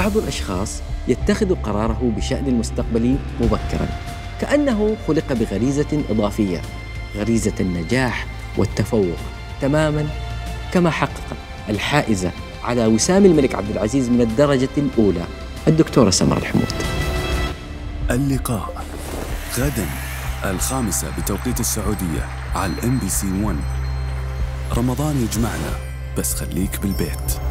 بعض الأشخاص يتخذ قراره بشأن المستقبل مبكرا كأنه خلق بغريزة إضافية غريزة النجاح والتفوق تماما كما حقق الحائزة على وسام الملك عبد العزيز من الدرجة الأولى الدكتورة سمر الحمود. اللقاء غدا الخامسة بتوقيت السعودية على ال MBC 1 رمضان يجمعنا بس خليك بالبيت.